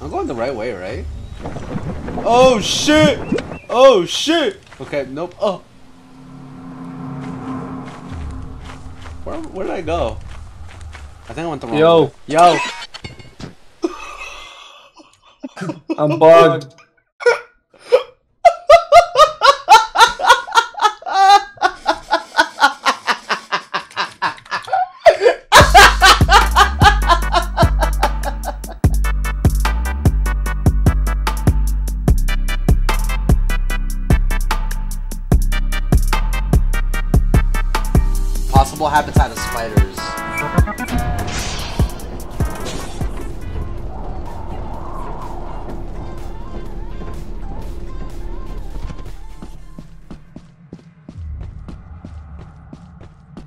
I'm going the right way, right? Oh shit! Oh shit! Okay, nope. Oh. Where, where did I go? I think I went the wrong Yo. way. Yo! I'm bugged.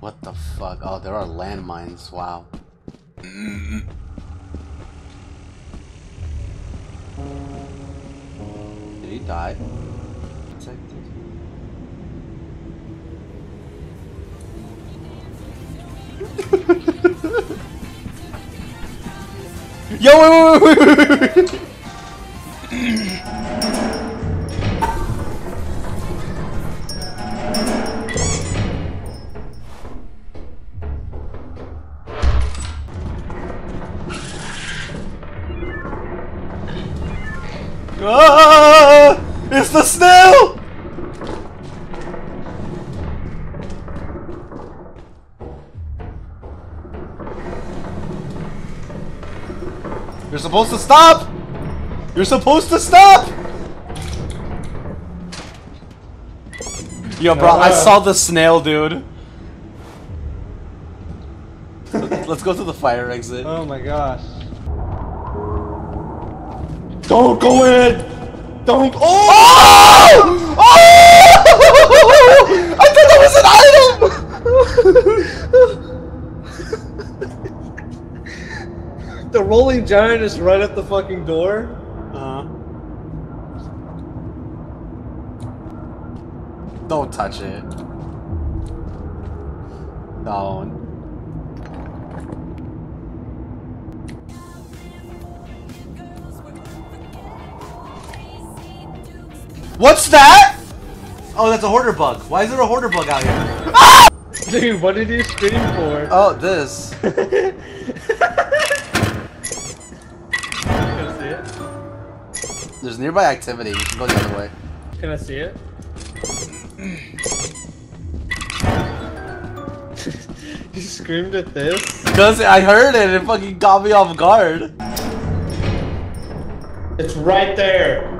What the fuck? Oh, there are landmines. Wow. Did he die? Yo, wait, wait, wait, wait, wait, The snail! You're supposed to stop! You're supposed to stop! Yo, bro, I saw the snail, dude. Let's go to the fire exit. Oh my gosh. Don't go in! Don't. Oh! Oh! I thought that was an item! The rolling giant is right at the fucking door. Uh. Don't touch it. Don't. What's that? Oh, that's a hoarder bug. Why is there a hoarder bug out here? Dude, what did you scream for? Oh, this. Can I see it? There's nearby activity. We should go the other way. Can I see it? you screamed at this? Cause I heard it and it fucking got me off guard. It's right there.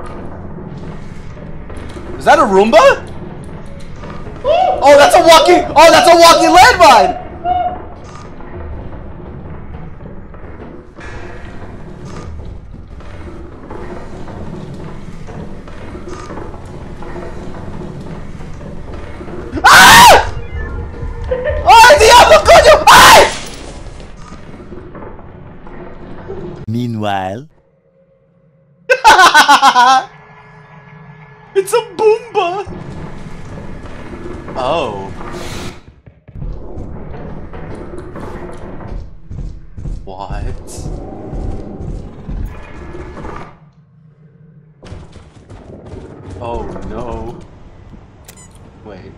Is that a Roomba? Oh, that's a walking. Oh, that's a walking landmine. It's a Boomba! Oh. What? Oh no. Wait.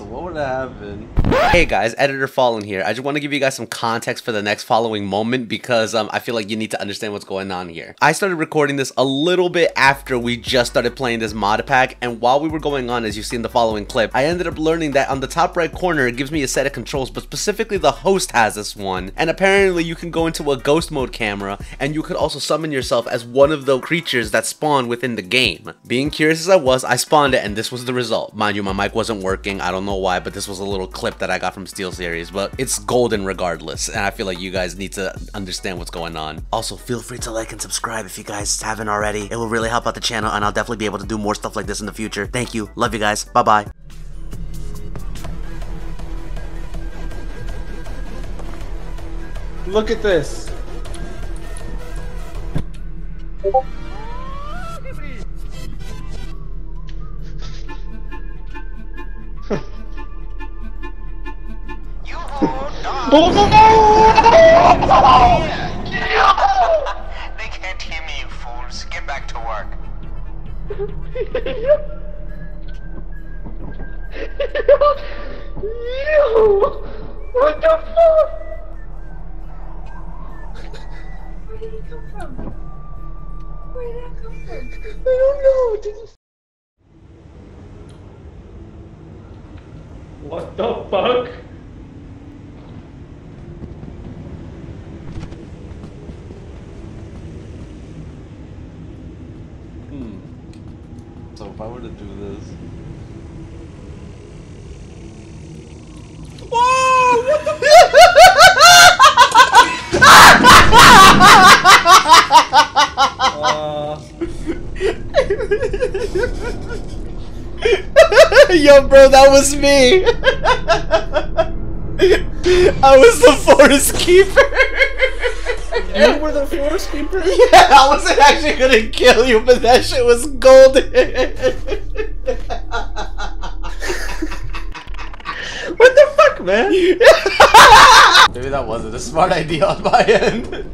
So what would happen? Hey guys, Editor Fallen here. I just want to give you guys some context for the next following moment because um, I feel like you need to understand what's going on here. I started recording this a little bit after we just started playing this mod pack and while we were going on as you see in the following clip, I ended up learning that on the top right corner it gives me a set of controls but specifically the host has this one and apparently you can go into a ghost mode camera and you could also summon yourself as one of the creatures that spawn within the game. Being curious as I was, I spawned it and this was the result. Mind you, my mic wasn't working. I don't know why, but this was a little clip that I got from SteelSeries, but it's golden regardless, and I feel like you guys need to understand what's going on. Also, feel free to like and subscribe if you guys haven't already. It will really help out the channel, and I'll definitely be able to do more stuff like this in the future. Thank you. Love you guys. Bye-bye. Look at this. they can't hear me, you fools. Get back to work. You! What the fuck? Where did he come from? Where did that come from? I don't know. Did you... What the fuck? Do this. Whoa! What the? Uh, Yo, bro, that was me. I was the forest keeper. you were the forest keeper? Yeah, I wasn't actually gonna kill you, but that shit was golden. What the fuck, man? Maybe that wasn't a smart idea on my end.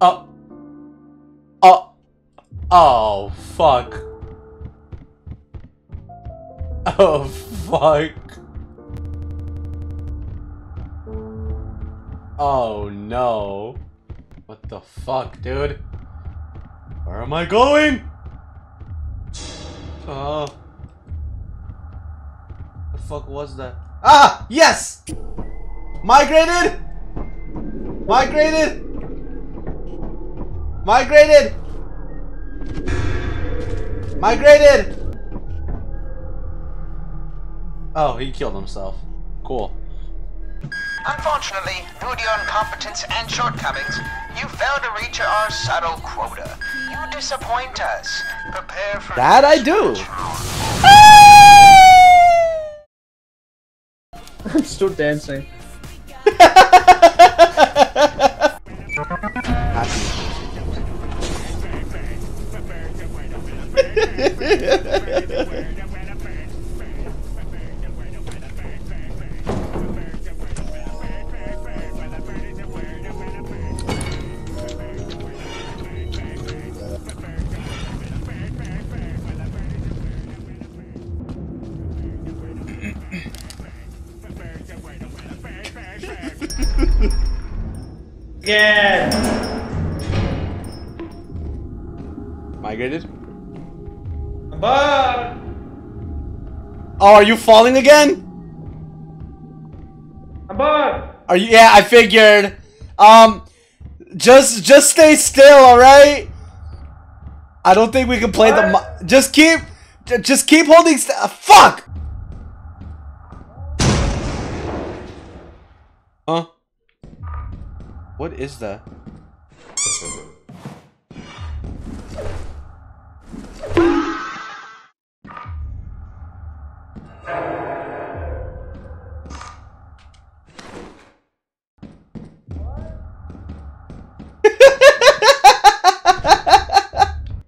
Oh. Oh. Oh, fuck. Oh, fuck. Oh, no. What the fuck, dude? Where am I going? Oh. The fuck was that? Ah! Yes! Migrated! Migrated! Migrated! Migrated! Oh, he killed himself. Cool. Unfortunately, due to your incompetence and shortcomings, you failed to reach our subtle quota. You disappoint us. Prepare for That I do. Still dancing. Yeah. Migrated? But Oh, are you falling again? but Are you? Yeah, I figured. Um, just just stay still, all right. I don't think we can play the. What? mi- Just keep, just keep holding. Uh, fuck. Huh? What is that?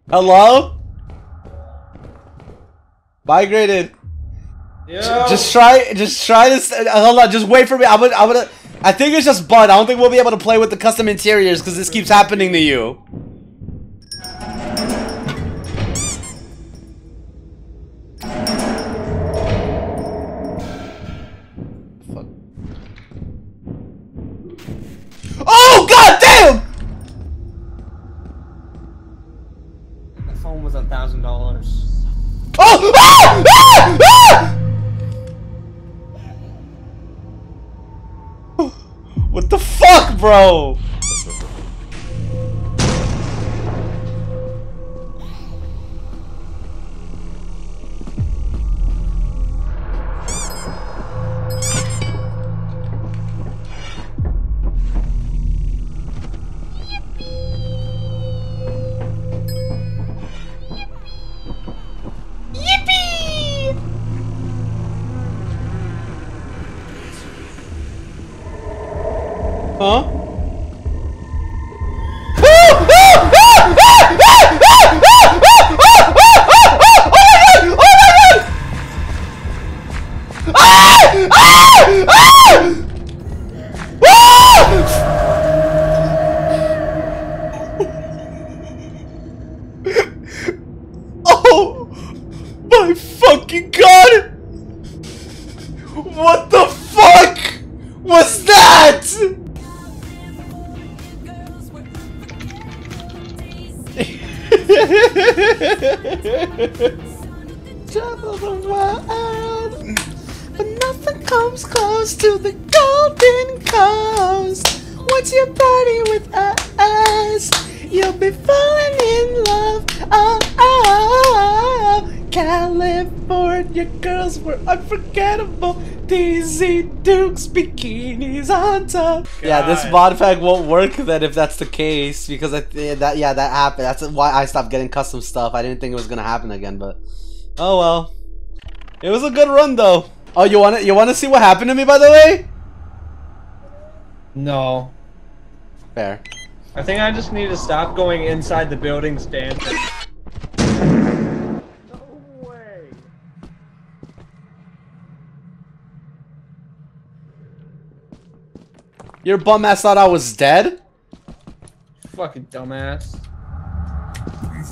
Hello? Migrated. yo. Just try, just try this. Hold on, just wait for me. I'm gonna, I'm gonna. I think it's just Bud. I don't think we'll be able to play with the custom interiors because this keeps happening to you. Fuck. Oh god damn! The phone was a thousand dollars. Oh! Ah! Bro? Travel the world, but nothing comes close to the golden coast. Once you party with us, you'll be falling in love. Oh, oh, oh. oh. California girls were unforgettable. Daisy Dukes bikinis on top. Yeah, this God. mod pack won't work then if that's the case because I, yeah, that yeah that happened. That's why I stopped getting custom stuff. I didn't think it was gonna happen again, but oh well. It was a good run though. Oh, you want to you want to see what happened to me by the way? No. Fair. I think I just need to stop going inside the buildings dancing. Your bum ass thought I was dead. Fucking dumbass.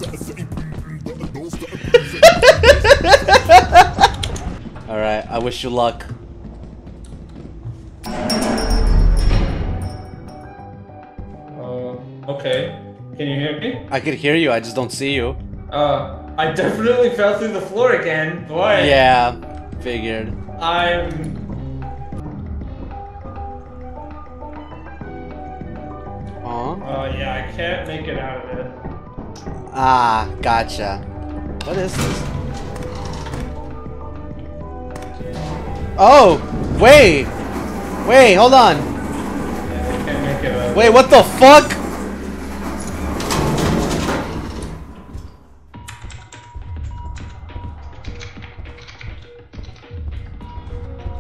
All right. I wish you luck. Uh, okay. Can you hear me? I could hear you. I just don't see you. Uh, I definitely fell through the floor again, but Yeah. Figured. I'm. Huh? Uh, yeah, I can't make it out of it. Ah, gotcha. What is this? Oh, wait, wait, hold on. Yeah, I can't make it out. Wait, what the fuck?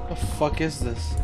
The fuck is this?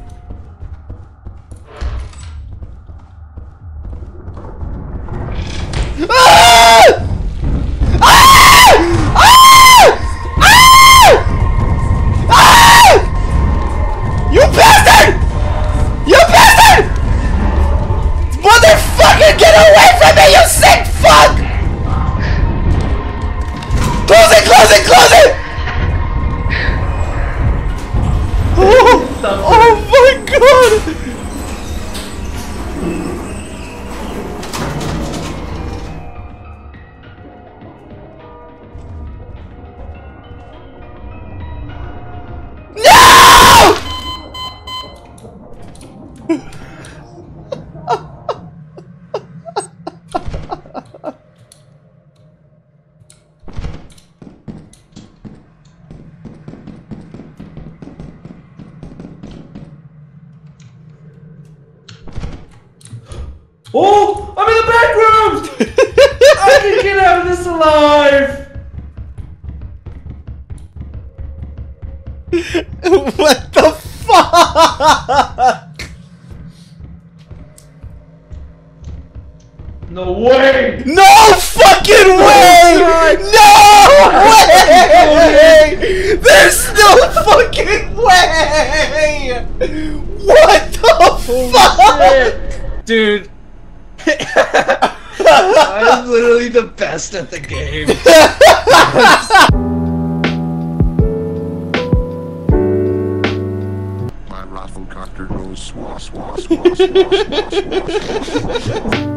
No way! No fucking way! No way! There's no fucking way! What the fuck? Dude. I'm literally the best at the game. Rafflecopter goes swah swah swah swah swah swah. swah.